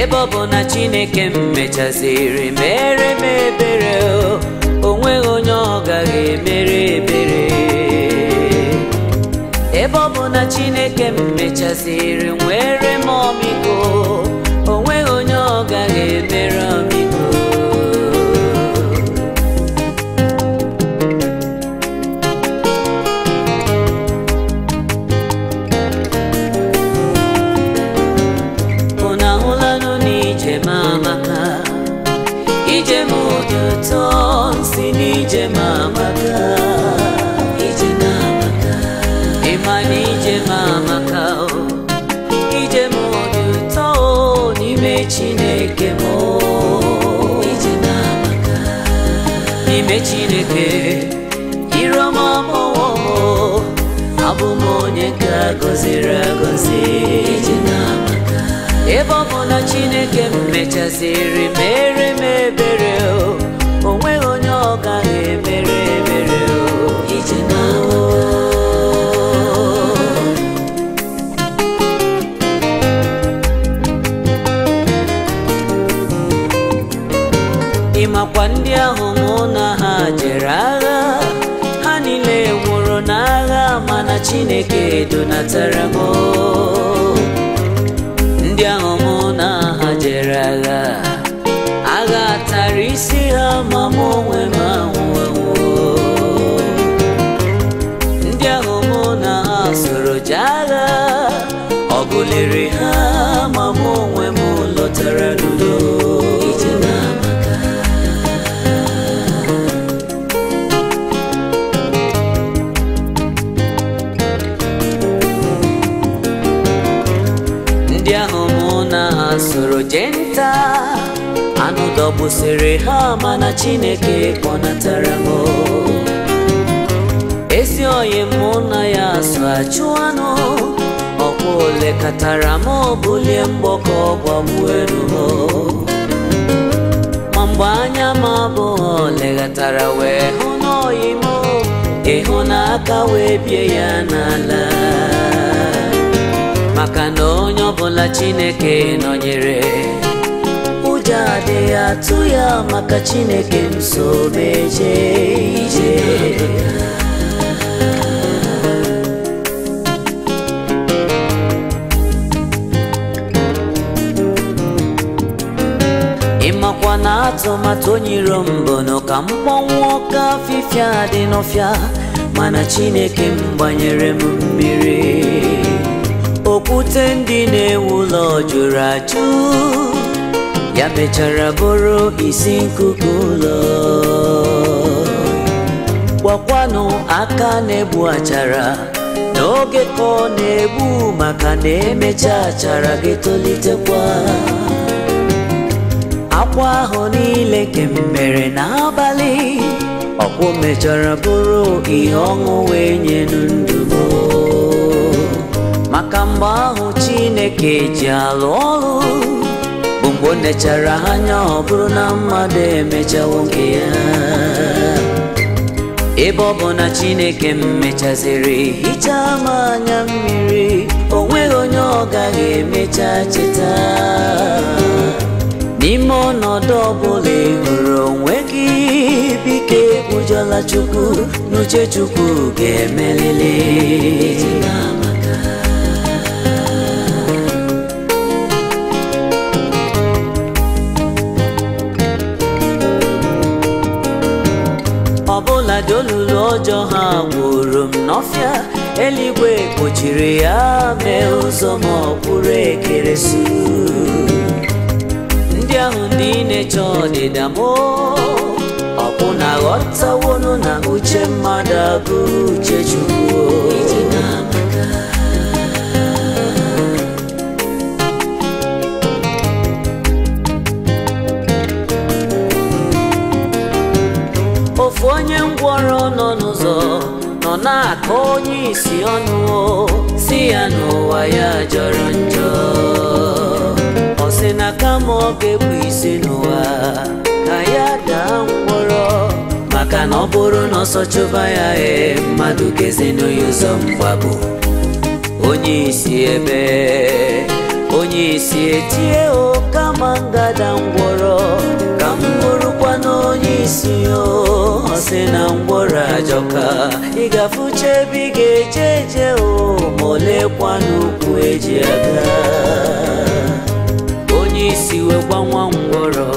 ebe ọ bụ na chineke m mechaziri mere m ebere o nweghị onye ọ gaghị emere ebere ebe ọ bụ na chineke m mechaziri nwere m ọmịiko o nweghị onye ọ gaghị emere m ọma n'ije m amaka ije m dị ụtọ n'ime Chineke m n'ime Chineke iroma mụwo abụ m ka ọ bụ na Chineke m mechaziri mere m ebere chineke donatara m ndị ahụ na ha jere agha agha tara isi ha ma mụ onwe m anwụwo ndị ahụ na ha soro je agha ọ lere ha ma mụ onwe m lọtara n'udo soro jenta nta anụ dọgbusiri ha mana Chineke kpọnatara m ezi oyi mụ na ya asụ achụ anụ ọkwa ole katara m bulie mgbọkọ gbagbuelu ma mgbe anya m abụọ leghatara wee hụ n'oyi m ịhụ wee bie ya n'ala maka na onye ọbụla chineke nọnyere ụja adịghị atụ ya maka chineke nsobeje ije ịmakwa na atụmatụ onyiro mbụnụ ka mkpọnwụ ka afịfịa dị n'ọfịa mana chineke m gbanyere m mmiri mwute ndị na-ewu ụlọ jụrụ ajụ ya mechara bụrụ isi nkuku ụlọ gbakwanụ aka na-egbu achara n'oge ka ọ na-egbu maka na emecha achara gị tolitekwa akwa ahụ niile nke mere n'abalị ọkwụ mechara bụrụ ihe ọṅụ wee ndụ maka mgbe ahụ Chineke ji alụ ọrụ bụ mgbe o nechara anya ọ bụrụ na mmadụ emechawo nwoke ya ebe ọ bụ na Chineke mechaziri hichaa m anya mmiri o onye ọ gaghị emecha cheta n'ime ọnọdụ ọbụla ị hụrụ onwe gị bike ụjọla Chukwu n'uche Chukwu ga emelele aja olulu ọjọọ ha nwụrụ m n'ọfịa eluigwe kpochiri ya mee ụzọ ma ọ bụrụ ndị ahụ ndị na-eche ọdịda ọ bụ na ghọtawonu na uche mmadụ agụ uche Chukwu ngwọrọ nọ n'ụzọ nọ na-akọ onye isi ọnụ si ya n'ụwa ya jọrọ njọ ọ sị na kama ọ ga-ebu isi n'ụwa ka ya daa ngwọrọ maka na ọ bụrụ na ọsọ chụba ya e mmadụ gezina ya ụzọ mgbabụ onye isi ebe onye isi etie o kama ngada ngwọrọ isi o si na ngwọrọ ajọka ị ga-afụcha ebe ị ga-eje eje o ma olekwa n'ukwu eji aga onye isi wekwa nwa ngwọrọ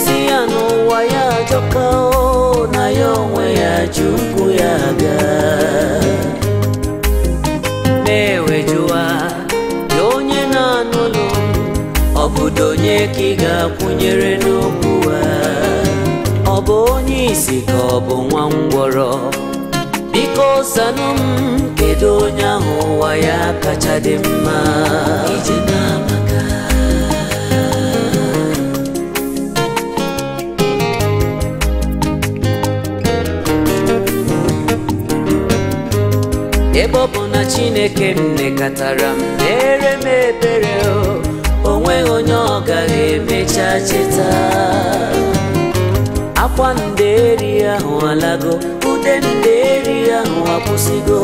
si ya n'ụwa ya ajọka o na ya onwe ya ji ụkwụ ya aga na-ewejụwa na onye na-anụlụ m ọ onye ka ị ga-akwụnyere n'okwu ọ bụ onye isi ka ọ bụ nwa ngwọrọ biko sanụ m kedu onye ahụ ụwa ya kacha dị mma ije ebe ọ bụ na chineke m nekọtara m ere m ebere o onweghị onye ọ gaghị emecha cheta akwa nderi ahụ alago ude nderi ahụ akwụsịgo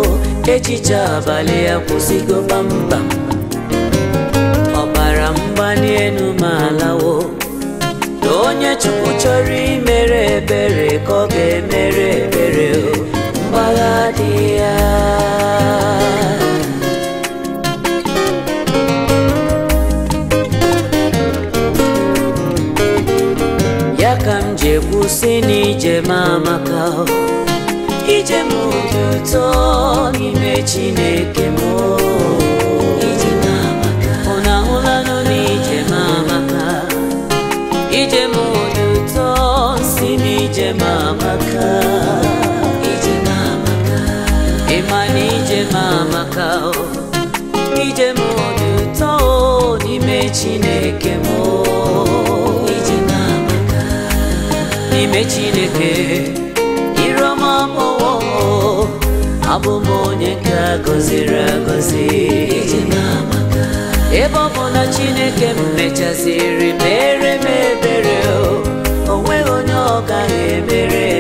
echiche abalị ya kwụsịgo kpamkpam ọbara mgbali enu ma alawo na onye chukwu chọrọ imere ebere ka ọ ga-emere si na ije m amaka ije m dị ụtọ n'ime Chineke m Chineke ịrọma mọwọ abụ m onye nke a gọziri agọzi ebe ọ bụ na Chineke m mechaziri mere m ebere o nweghị onye ọ gaghị emere